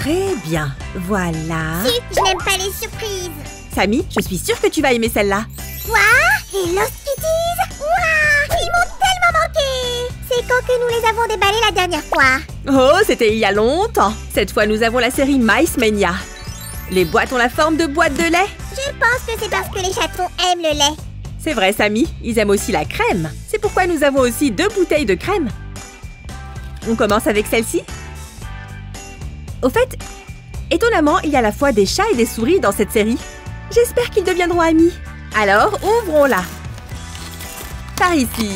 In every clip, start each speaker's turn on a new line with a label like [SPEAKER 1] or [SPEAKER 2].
[SPEAKER 1] Très bien. Voilà.
[SPEAKER 2] Si, je n'aime pas les surprises.
[SPEAKER 1] Samy, je suis sûre que tu vas aimer celle-là.
[SPEAKER 2] Quoi? Les Lost Kitties? Ouah Ils m'ont tellement manqué C'est quand que nous les avons déballés la dernière fois?
[SPEAKER 1] Oh, c'était il y a longtemps. Cette fois, nous avons la série Mice Mania. Les boîtes ont la forme de boîtes de lait.
[SPEAKER 2] Je pense que c'est parce que les chatons aiment le lait.
[SPEAKER 1] C'est vrai, Samy. Ils aiment aussi la crème. C'est pourquoi nous avons aussi deux bouteilles de crème. On commence avec celle-ci Au fait, étonnamment, il y a à la fois des chats et des souris dans cette série. J'espère qu'ils deviendront amis. Alors, ouvrons-la. Par ici.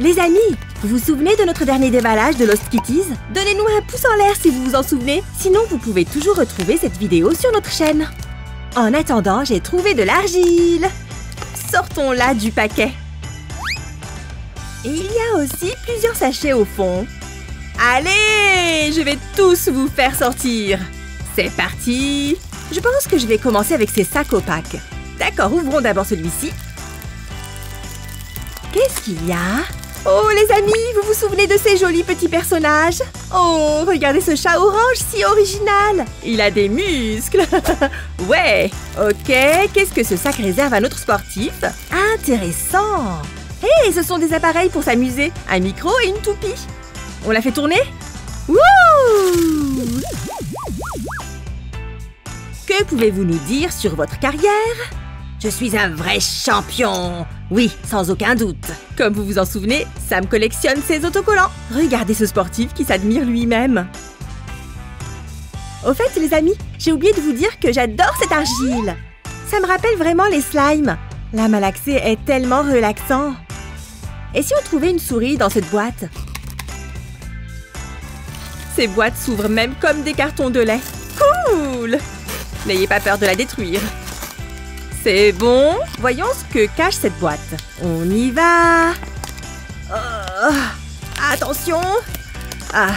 [SPEAKER 1] Les amis, vous vous souvenez de notre dernier déballage de Lost Kitties? Donnez-nous un pouce en l'air si vous vous en souvenez. Sinon, vous pouvez toujours retrouver cette vidéo sur notre chaîne. En attendant, j'ai trouvé de l'argile. Sortons-la du paquet. Et il y a aussi plusieurs sachets au fond. Allez Je vais tous vous faire sortir. C'est parti. Je pense que je vais commencer avec ces sacs opaques. D'accord, ouvrons d'abord celui-ci. Qu'est-ce qu'il y a? Oh, les amis, vous vous souvenez de ces jolis petits personnages? Oh, regardez ce chat orange si original. Il a des muscles. Ouais Ok, qu'est-ce que ce sac réserve à notre sportif? Intéressant. Hé, ce sont des appareils pour s'amuser. Un micro et une toupie On la fait tourner Wouh Que pouvez-vous nous dire sur votre carrière? Je suis un vrai champion. Oui, sans aucun doute. Comme vous vous en souvenez, Sam collectionne ses autocollants. Regardez ce sportif qui s'admire lui-même. Au fait, les amis, j'ai oublié de vous dire que j'adore cette argile. Ça me rappelle vraiment les slimes. La malaxée est tellement relaxant. Et si on trouvait une souris dans cette boîte? Ces boîtes s'ouvrent même comme des cartons de lait Cool N'ayez pas peur de la détruire c'est bon? Voyons ce que cache cette boîte. On y va oh, Attention Ah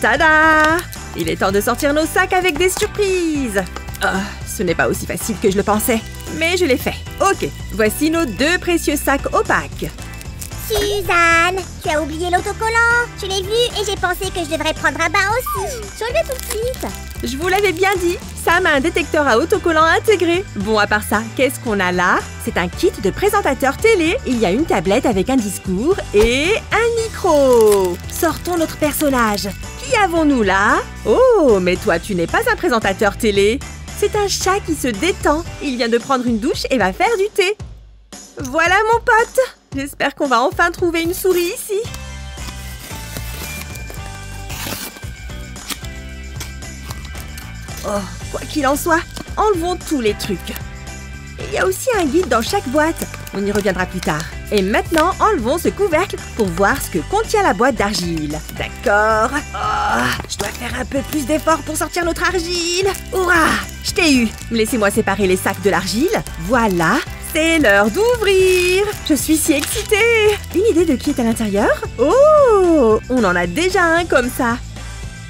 [SPEAKER 1] Tada Il est temps de sortir nos sacs avec des surprises oh, Ce n'est pas aussi facile que je le pensais. Mais je l'ai fait. Ok, voici nos deux précieux sacs opaques.
[SPEAKER 2] Suzanne, tu as oublié l'autocollant. Je l'ai vu et j'ai pensé que je devrais prendre un bain aussi. Je tout de suite.
[SPEAKER 1] Je vous l'avais bien dit, Sam a un détecteur à autocollant intégré. Bon, à part ça, qu'est-ce qu'on a là? C'est un kit de présentateur télé. Il y a une tablette avec un discours et un micro. Sortons notre personnage. Qui avons-nous là? Oh, mais toi, tu n'es pas un présentateur télé. C'est un chat qui se détend. Il vient de prendre une douche et va faire du thé. Voilà mon pote J'espère qu'on va enfin trouver une souris ici. Oh, quoi qu'il en soit, enlevons tous les trucs. Il y a aussi un guide dans chaque boîte. On y reviendra plus tard. Et maintenant, enlevons ce couvercle pour voir ce que contient la boîte d'argile. D'accord. Oh, je dois faire un peu plus d'efforts pour sortir notre argile. Hurrah Je t'ai eu. Laissez-moi séparer les sacs de l'argile. Voilà. C'est l'heure d'ouvrir Je suis si excitée Une idée de qui est à l'intérieur Oh On en a déjà un comme ça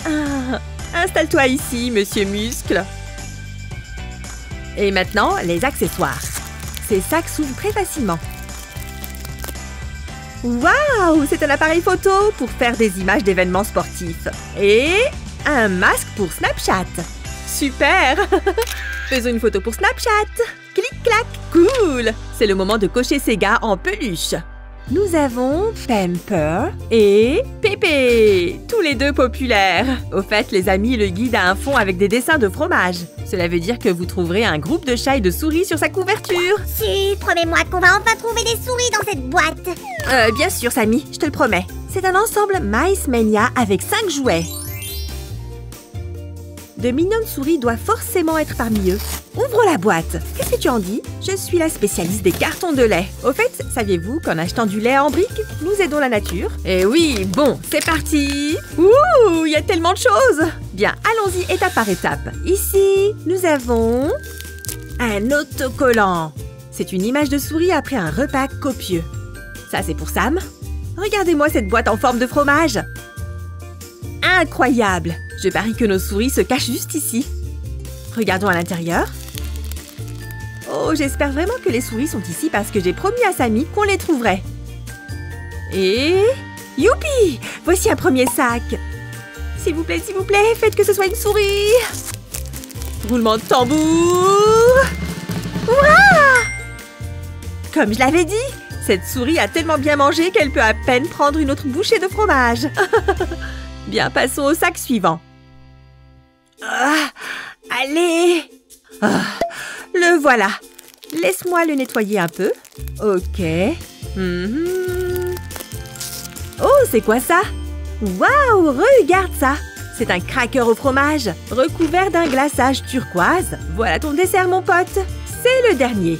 [SPEAKER 1] ah, Installe-toi ici, monsieur Muscle Et maintenant, les accessoires. Ces sacs s'ouvrent très facilement. Waouh C'est un appareil photo pour faire des images d'événements sportifs. Et un masque pour Snapchat. Super Faisons une photo pour Snapchat. Cool C'est le moment de cocher ces gars en peluche. Nous avons Pamper et Pépé, tous les deux populaires. Au fait, les amis, le guide a un fond avec des dessins de fromage. Cela veut dire que vous trouverez un groupe de chats et de souris sur sa couverture.
[SPEAKER 2] Si, promets-moi qu'on va enfin trouver des souris dans cette boîte.
[SPEAKER 1] Euh, bien sûr, Samy, je te le promets. C'est un ensemble Mice Mania avec 5 jouets. De mignonnes souris doivent forcément être parmi eux. Ouvre la boîte Qu'est-ce que tu en dis? Je suis la spécialiste des cartons de lait. Au fait, saviez-vous qu'en achetant du lait en briques, nous aidons la nature? Eh oui, bon, c'est parti Ouh, il y a tellement de choses Bien, allons-y étape par étape. Ici, nous avons... un autocollant. C'est une image de souris après un repas copieux. Ça, c'est pour Sam. Regardez-moi cette boîte en forme de fromage. Incroyable Je parie que nos souris se cachent juste ici. Regardons à l'intérieur. Oh, j'espère vraiment que les souris sont ici parce que j'ai promis à Samy qu'on les trouverait. Et... Youpi Voici un premier sac S'il vous plaît, s'il vous plaît, faites que ce soit une souris Roulement de tambour Ouah Comme je l'avais dit, cette souris a tellement bien mangé qu'elle peut à peine prendre une autre bouchée de fromage. bien, passons au sac suivant. Ah, allez ah, Le voilà. Laisse-moi le nettoyer un peu. Ok. Mhm. Oh, c'est quoi ça? Waouh, regarde ça C'est un cracker au fromage, recouvert d'un glaçage turquoise. Voilà ton dessert, mon pote. C'est le dernier.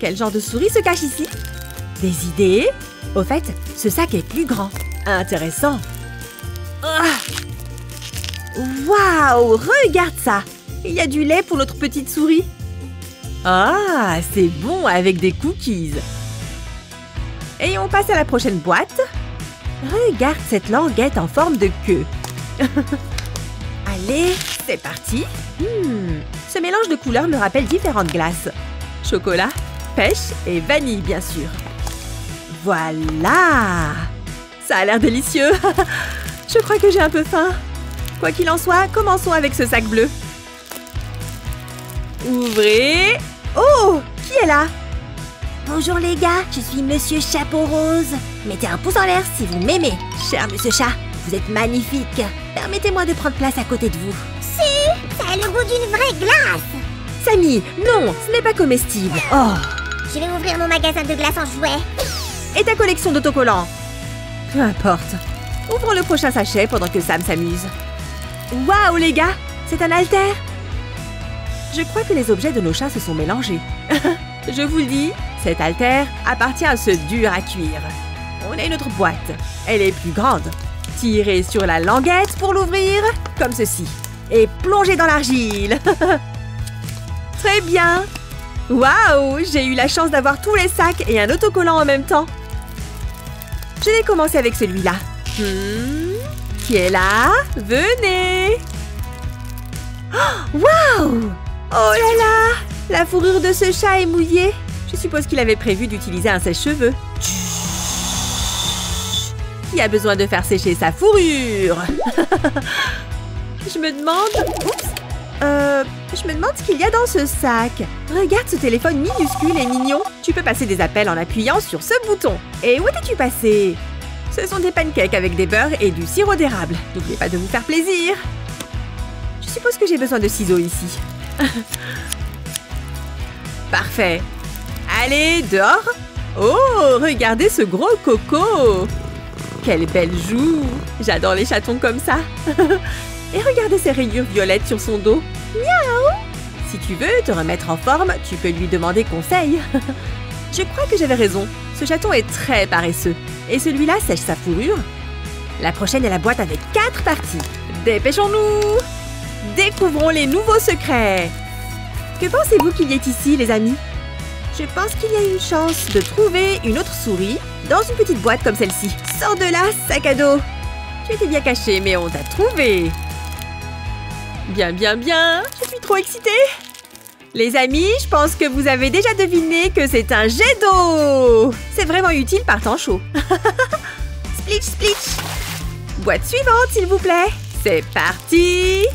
[SPEAKER 1] Quel genre de souris se cache ici? Des idées? Au fait, ce sac est plus grand. Intéressant. Ah Waouh Regarde ça Il y a du lait pour notre petite souris. Ah, c'est bon avec des cookies. Et on passe à la prochaine boîte. Regarde cette languette en forme de queue. Allez, c'est parti. Hmm, ce mélange de couleurs me rappelle différentes glaces. Chocolat, pêche et vanille, bien sûr. Voilà Ça a l'air délicieux Je crois que j'ai un peu faim. Quoi qu'il en soit, commençons avec ce sac bleu. Ouvrez Oh Qui est là?
[SPEAKER 2] Bonjour les gars, je suis Monsieur Chapeau Rose. Mettez un pouce en l'air si vous m'aimez. Cher Monsieur Chat, vous êtes magnifique. Permettez-moi de prendre place à côté de vous. Si, ça a le goût d'une vraie glace.
[SPEAKER 1] Sammy, non, ce n'est pas comestible. Oh
[SPEAKER 2] Je vais ouvrir mon magasin de glace en jouets.
[SPEAKER 1] Et ta collection d'autocollants Peu importe. Ouvrons le prochain sachet pendant que Sam s'amuse. Waouh les gars, c'est un alter Je crois que les objets de nos chats se sont mélangés. Je vous le dis, cet alter appartient à ce dur à cuire. On a une autre boîte. Elle est plus grande. Tirez sur la languette pour l'ouvrir, comme ceci. Et plongez dans l'argile. Très bien. Waouh J'ai eu la chance d'avoir tous les sacs et un autocollant en même temps. Je vais commencer avec celui-là. Hmm, qui est là Venez Waouh Oh là là La fourrure de ce chat est mouillée. Je suppose qu'il avait prévu d'utiliser un sèche-cheveux. Qui a besoin de faire sécher sa fourrure Je me demande... Oups Euh... Je me demande ce qu'il y a dans ce sac. Regarde ce téléphone minuscule et mignon. Tu peux passer des appels en appuyant sur ce bouton. Et où étais-tu passé? Ce sont des pancakes avec des beurres et du sirop d'érable. N'oubliez pas de vous faire plaisir. Je suppose que j'ai besoin de ciseaux ici. Parfait. Allez, dehors Oh, regardez ce gros coco Quelle belle joue J'adore les chatons comme ça Et regardez ces rayures violettes sur son dos Miaou Si tu veux te remettre en forme, tu peux lui demander conseil Je crois que j'avais raison. Ce chaton est très paresseux. Et celui-là sèche sa fourrure. La prochaine est la boîte avec quatre parties. Dépêchons-nous Découvrons les nouveaux secrets Que pensez-vous qu'il y ait ici, les amis? Je pense qu'il y a une chance de trouver une autre souris dans une petite boîte comme celle-ci. Sors de là, sac à dos Tu étais bien caché, mais on t'a trouvé Bien, bien, bien Je suis trop excitée Les amis, je pense que vous avez déjà deviné que c'est un jet d'eau. C'est vraiment utile par temps chaud. Splitch, splitch. Boîte suivante, s'il vous plaît. C'est parti.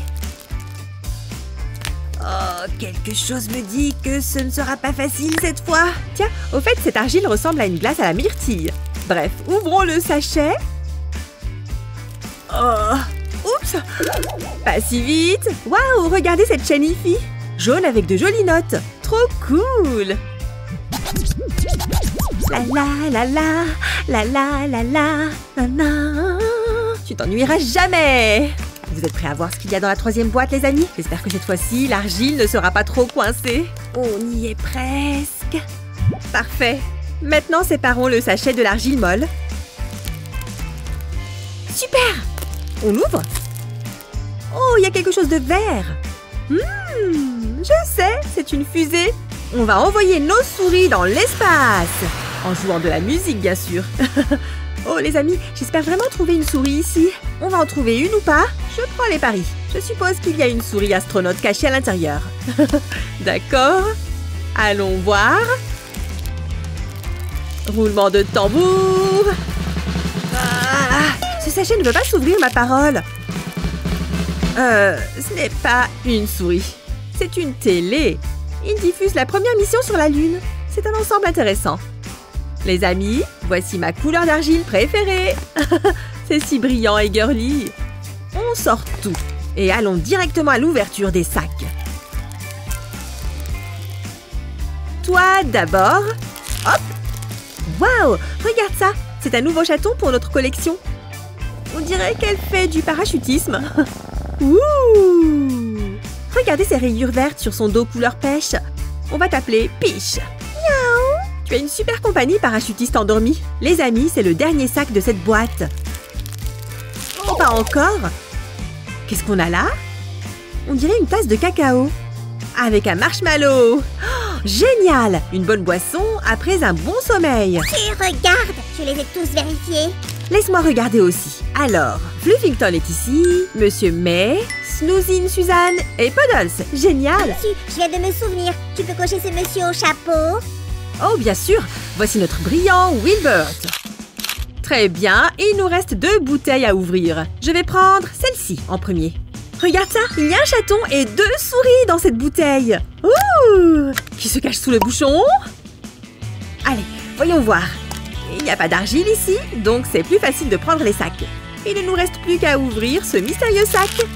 [SPEAKER 1] Oh, quelque chose me dit que ce ne sera pas facile cette fois. Tiens, au fait, cette argile ressemble à une glace à la myrtille. Bref, ouvrons le sachet. Oh, oups. Pas si vite. Waouh, regardez cette IFI Jaune avec de jolies notes. Trop cool La la la la, la la la la, la. Tu t'ennuieras jamais vous êtes prêts à voir ce qu'il y a dans la troisième boîte, les amis? J'espère que cette fois-ci, l'argile ne sera pas trop coincée. On y est presque. Parfait. Maintenant, séparons le sachet de l'argile molle. Super On ouvre Oh, il y a quelque chose de vert Hum, je sais, c'est une fusée. On va envoyer nos souris dans l'espace. En jouant de la musique, bien sûr. Oh les amis, j'espère vraiment trouver une souris ici. On va en trouver une ou pas Je prends les paris. Je suppose qu'il y a une souris astronaute cachée à l'intérieur. D'accord. Allons voir. Roulement de tambour. Ah, ce sachet ne veut pas s'ouvrir, ma parole Euh, ce n'est pas une souris. C'est une télé. Il diffuse la première mission sur la Lune. C'est un ensemble intéressant. Les amis, voici ma couleur d'argile préférée. C'est si brillant et girly. On sort tout et allons directement à l'ouverture des sacs. Toi d'abord. Hop Waouh Regarde ça C'est un nouveau chaton pour notre collection. On dirait qu'elle fait du parachutisme. Ouh Regardez ces rayures vertes sur son dos couleur pêche. On va t'appeler Piche. Miaou Tu as une super compagnie parachutiste endormie. Les amis, c'est le dernier sac de cette boîte. Oh, pas encore Qu'est-ce qu'on a là? On dirait une tasse de cacao. Avec un marshmallow oh, Génial Une bonne boisson après un bon sommeil.
[SPEAKER 2] Et regarde, je les ai tous vérifiés.
[SPEAKER 1] Laisse-moi regarder aussi. Alors, Fluffington est ici, Monsieur May, Snoozine Suzanne et Puddles. Génial
[SPEAKER 2] je viens de me souvenir. Tu peux cocher ce monsieur au chapeau
[SPEAKER 1] Oh, bien sûr Voici notre brillant Wilbert. Très bien, il nous reste deux bouteilles à ouvrir. Je vais prendre celle-ci en premier. Regarde ça, il y a un chaton et deux souris dans cette bouteille. Ouh Qui se cache sous le bouchon? Allez, voyons voir. Il n'y a pas d'argile ici, donc c'est plus facile de prendre les sacs. Il ne nous reste plus qu'à ouvrir ce mystérieux sac.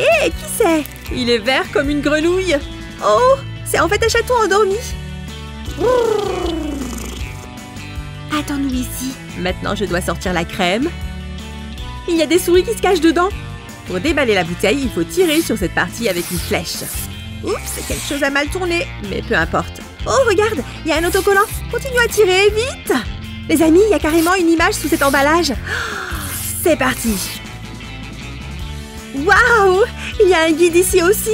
[SPEAKER 1] Hé, qui c'est? Il est vert comme une grenouille. Oh, c'est en fait un chaton endormi. Attends-nous ici. Maintenant, je dois sortir la crème. Il y a des souris qui se cachent dedans. Pour déballer la bouteille, il faut tirer sur cette partie avec une flèche. Oups, quelque chose a mal tourné, mais peu importe. Oh, regarde, il y a un autocollant. Continue à tirer, vite Les amis, il y a carrément une image sous cet emballage. C'est parti Waouh Il y a un guide ici aussi.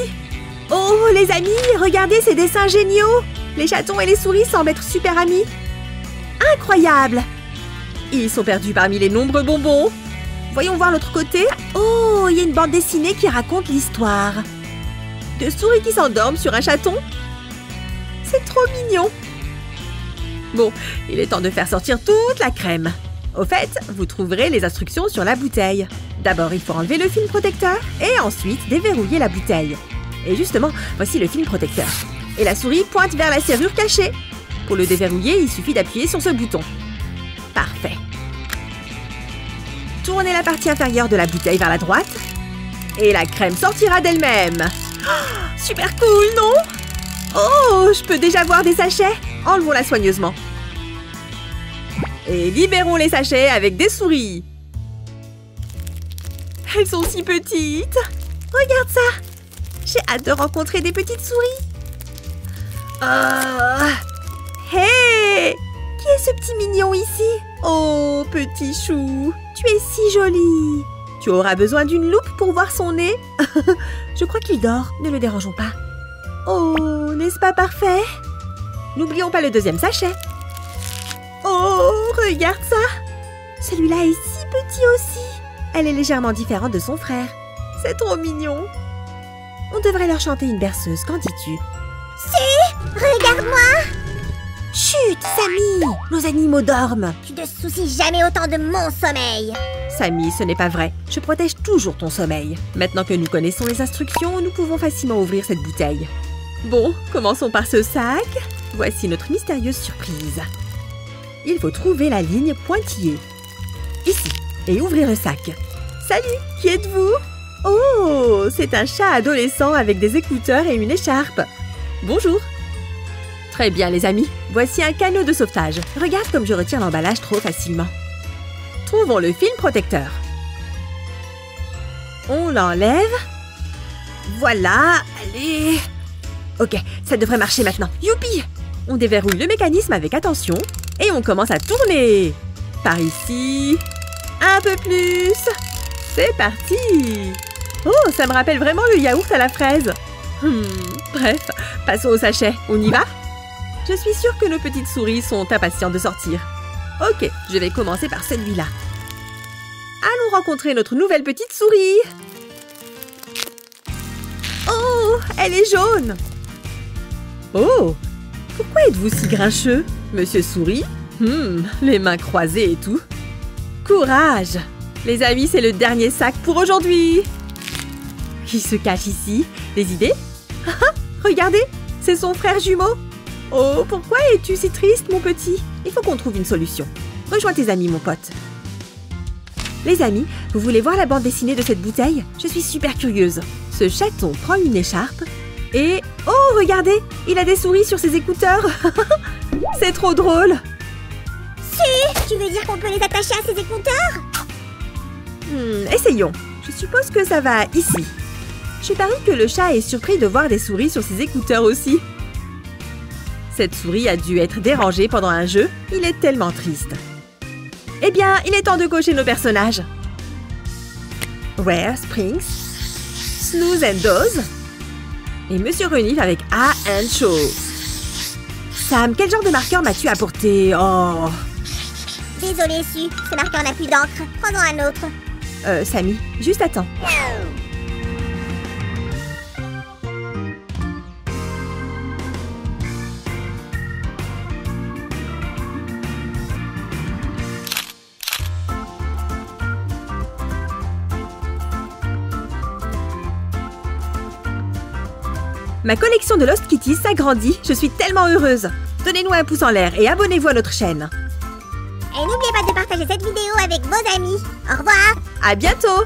[SPEAKER 1] Oh, les amis, regardez ces dessins géniaux Les chatons et les souris semblent être super amis. Incroyable Ils sont perdus parmi les nombreux bonbons. Voyons voir l'autre côté. Oh, il y a une bande dessinée qui raconte l'histoire. De souris qui s'endorment sur un chaton. C'est trop mignon. Bon, il est temps de faire sortir toute la crème. Au fait, vous trouverez les instructions sur la bouteille. D'abord, il faut enlever le film protecteur et ensuite déverrouiller la bouteille. Et justement, voici le film protecteur. Et la souris pointe vers la serrure cachée. Pour le déverrouiller, il suffit d'appuyer sur ce bouton. Parfait. Tournez la partie inférieure de la bouteille vers la droite. Et la crème sortira d'elle-même. Oh, super cool, non? Oh, je peux déjà voir des sachets? Enlevons-la soigneusement. Et libérons les sachets avec des souris. Elles sont si petites. Regarde ça. J'ai hâte de rencontrer des petites souris. Hé Qui est ce petit mignon ici? Oh, petit chou. Tu es si joli. Tu auras besoin d'une loupe pour voir son nez. Je crois qu'il dort, ne le dérangeons pas. Oh, n'est-ce pas parfait? N'oublions pas le deuxième sachet. Oh, regarde ça. Celui-là est si petit aussi Elle est légèrement différente de son frère. C'est trop mignon On devrait leur chanter une berceuse, qu'en dis-tu?
[SPEAKER 2] Si Regarde-moi
[SPEAKER 1] Chut, Samy Nos animaux dorment
[SPEAKER 2] Tu ne soucies jamais autant de mon sommeil
[SPEAKER 1] Samy, ce n'est pas vrai. Je protège toujours ton sommeil. Maintenant que nous connaissons les instructions, nous pouvons facilement ouvrir cette bouteille. Bon, commençons par ce sac. Voici notre mystérieuse surprise. Il faut trouver la ligne pointillée. Ici, et ouvrir le sac. Salut, qui êtes-vous? Oh, c'est un chat adolescent avec des écouteurs et une écharpe. Bonjour. Très bien, les amis. Voici un canot de sauvetage. Regarde comme je retire l'emballage trop facilement. Trouvons le film protecteur. On l'enlève. Voilà, allez. Ok, ça devrait marcher maintenant. Youpi On déverrouille le mécanisme avec attention et on commence à tourner. Par ici. Un peu plus. C'est parti. Oh, ça me rappelle vraiment le yaourt à la fraise. Hmm, bref, passons au sachet. On y va? Je suis sûre que nos petites souris sont impatientes de sortir. Ok, je vais commencer par celui-là. Allons rencontrer notre nouvelle petite souris. Oh, elle est jaune. Oh, pourquoi êtes-vous si grincheux, monsieur souris? Hmm, les mains croisées et tout. Courage. Les amis, c'est le dernier sac pour aujourd'hui. Qui se cache ici. Des idées? Regardez C'est son frère jumeau. Oh, pourquoi es-tu si triste, mon petit? Il faut qu'on trouve une solution. Rejoins tes amis, mon pote. Les amis, vous voulez voir la bande dessinée de cette bouteille? Je suis super curieuse. Ce chaton prend une écharpe et... Oh, regardez Il a des souris sur ses écouteurs. C'est trop drôle
[SPEAKER 2] Tu veux dire qu'on peut les attacher à ses écouteurs
[SPEAKER 1] Hmm, essayons. Je suppose que ça va ici. Je parie que le chat est surpris de voir des souris sur ses écouteurs aussi. Cette souris a dû être dérangée pendant un jeu. Il est tellement triste. Eh bien, il est temps de cocher nos personnages. Where Springs, Snooze and Doze et Monsieur Renif avec A and Show. Sam, quel genre de marqueur m'as-tu apporté? Oh
[SPEAKER 2] Désolée, Su, ce marqueur n'a plus d'encre. Prenons un autre.
[SPEAKER 1] Euh, Samy, juste attends. Ma collection de Lost Kitty s'agrandit, je suis tellement heureuse Donnez-nous un pouce en l'air et abonnez-vous à notre chaîne
[SPEAKER 2] avec vos amis. Au revoir
[SPEAKER 1] À bientôt